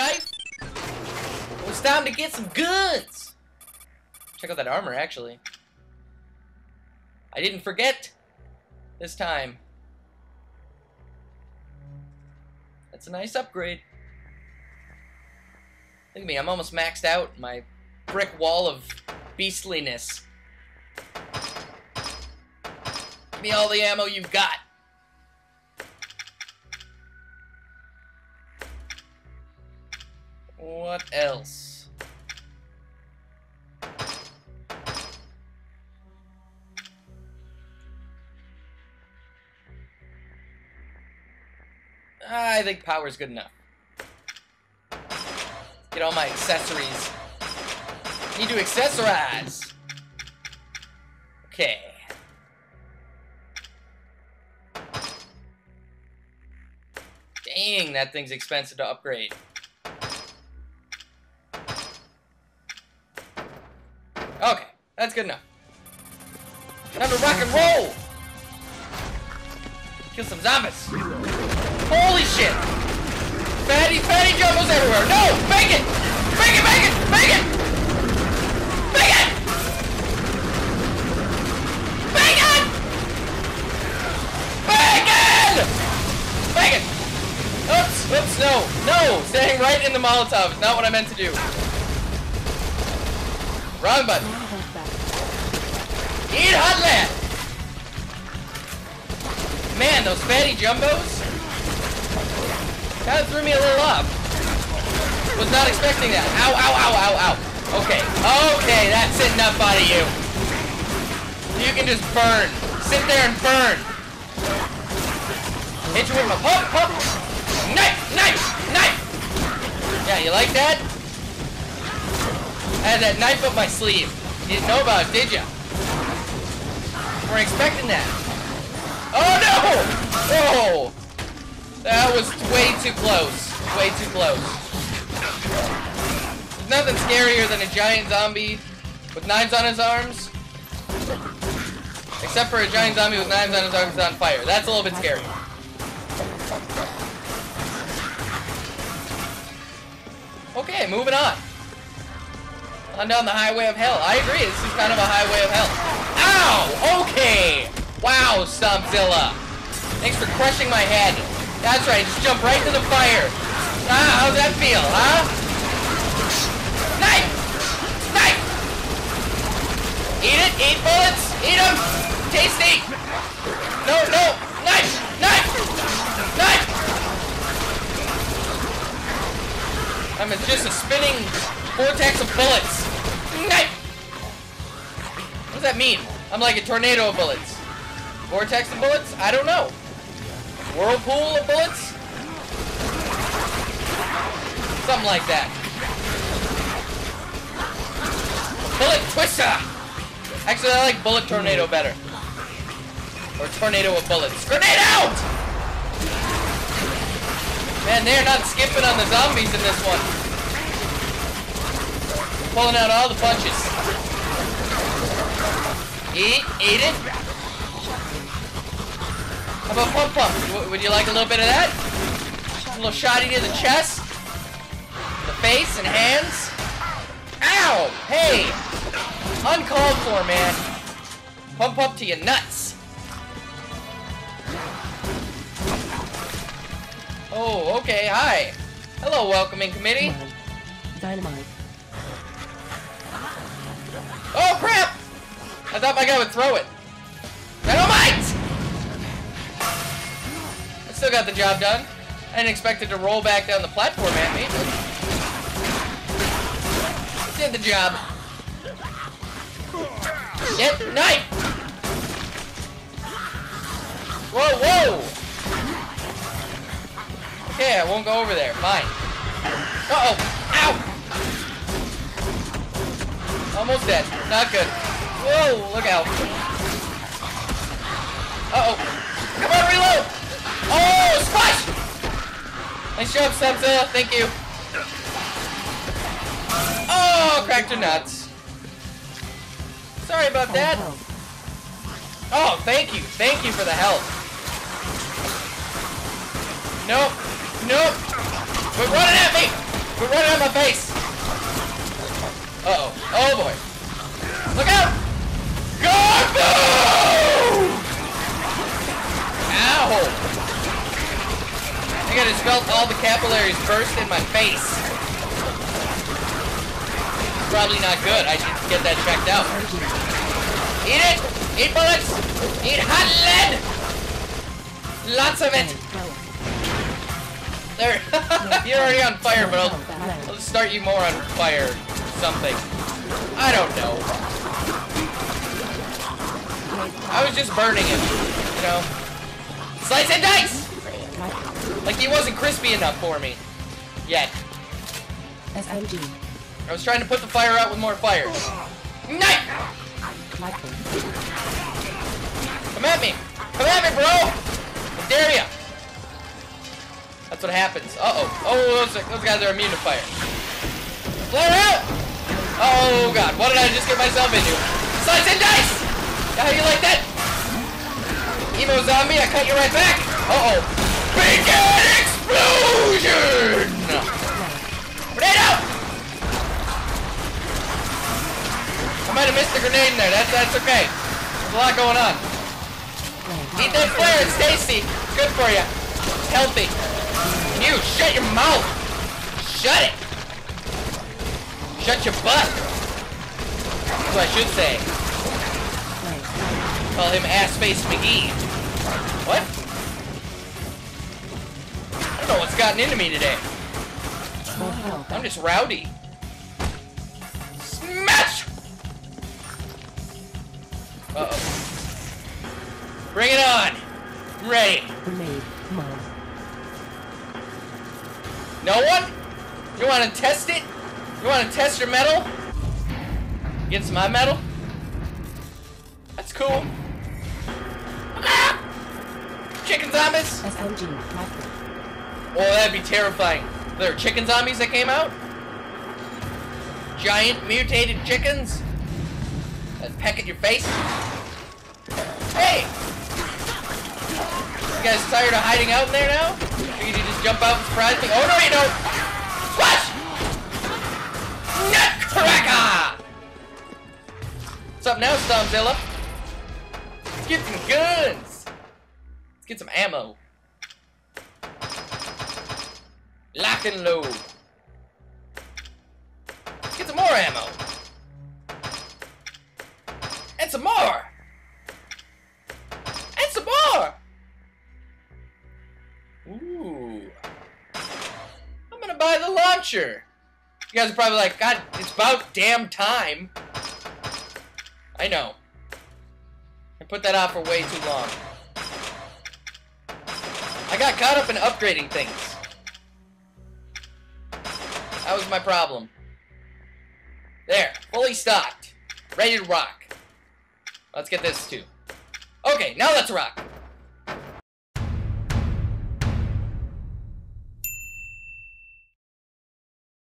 knife? It's time to get some goods! Check out that armor, actually. I didn't forget this time. That's a nice upgrade. Look at me, I'm almost maxed out. My brick wall of beastliness. Give me all the ammo you've got. What else? I think power's good enough. Get all my accessories. Need to accessorize. Okay. Dang, that thing's expensive to upgrade. Okay, that's good enough. Time to rock and roll! Kill some zombies. Holy shit! Fatty, fatty jumbos everywhere! No! Bacon! Bacon, bacon, bacon! Bacon! Bacon! Bacon! Bacon! Oops, oops, no, no! Staying right in the Molotov is not what I meant to do. Wrong button. Eat hot Man, those fatty jumbos kind of threw me a little off. Was not expecting that. Ow, ow, ow, ow, ow. Okay, okay, that's enough out of you. You can just burn. Sit there and burn. Hit you with my pump, pump. Knife, knife, knife. Yeah, you like that? I had that knife up my sleeve. You didn't know about it, did ya? Weren't expecting that. Oh no! Oh! That was way too close. Way too close. There's nothing scarier than a giant zombie with knives on his arms. Except for a giant zombie with knives on his arms on fire. That's a little bit scary. Okay, moving on. On down the highway of hell. I agree, this is kind of a highway of hell. Ow! Okay! Wow, Stumpzilla. Thanks for crushing my head. That's right, just jump right to the fire. Ah, how's that feel, huh? Knife! Knife! Eat it, eat bullets, eat them! Tasty! No, no! Knife! Knife! Knife! I'm just a spinning vortex of bullets. Mean? I'm like a tornado of bullets. Vortex of bullets? I don't know. Whirlpool of bullets? Something like that. Bullet twister! Actually, I like bullet tornado better. Or tornado of bullets. Grenade out! Man, they're not skipping on the zombies in this one. Pulling out all the punches. Eat, eat it. How about pump pump? Would you like a little bit of that? A little shotty to the chest, the face and hands. Ow! Hey! Uncalled for, man. Pump up to your nuts. Oh, okay, hi. Hello, welcoming committee. Dynamite. Oh, crap! I thought my guy would throw it. Dynamite! I still got the job done. I didn't expect it to roll back down the platform at me. Did the job. Get knife! Whoa, whoa! Okay, I won't go over there. Fine. Uh-oh! Ow! Almost dead. Not good. Whoa, look out. Uh-oh. Come on, reload! Oh, splash! Nice job, Stumpzilla. Thank you. Oh, cracked your nuts. Sorry about that. Oh, oh, thank you. Thank you for the help. Nope. Nope. Quit running at me! Quit running on my face! Capillaries burst in my face. Probably not good. I should get that checked out. Eat it! Eat bullets! Eat hot lead! Lots of it! There. You're already on fire, but I'll, I'll start you more on fire. Something. I don't know. I was just burning him. You know? Slice and dice! Like he wasn't crispy enough for me. Yet. SMG. I was trying to put the fire out with more fire. Knife! Michael. Come at me! Come at me, bro! I dare ya! That's what happens. Uh-oh. Oh, those, those guys are immune to fire. Flare out! Oh, God. What did I just get myself into? Slice and dice! How you like that? Emo zombie, I cut you right back! Uh-oh. Begin explosion! Grenade out! I might have missed the grenade in there. That's, that's okay. There's a lot going on. Eat that flare, it's tasty. It's good for you. It's healthy. You, shut your mouth. Shut it. Shut your butt. That's what I should say. Call him Ass Face McGee. What? Know what's gotten into me today. I'm just rowdy. Smash! Uh-oh. Bring it on! Ready. Grenade. Mine. No one? You want to test it? You want to test your metal? Against my metal? That's cool. Ah! Chicken zombies? SMG. Oh, that'd be terrifying. There are chicken zombies that came out? Giant mutated chickens? That peck at your face? Hey! You guys tired of hiding out in there now? Figured you just jump out and surprise me? Oh no you don't! Squash! Nutcracker! What's up now, Stormzilla? Let's get some guns! Let's get some ammo. Lock and load. Let's get some more ammo. And some more. And some more. Ooh. I'm gonna buy the launcher. You guys are probably like, God, it's about damn time. I know. I put that off for way too long. I got caught up in upgrading things. That was my problem. There, fully stocked. Ready to rock. Let's get this too. Okay, now let's rock.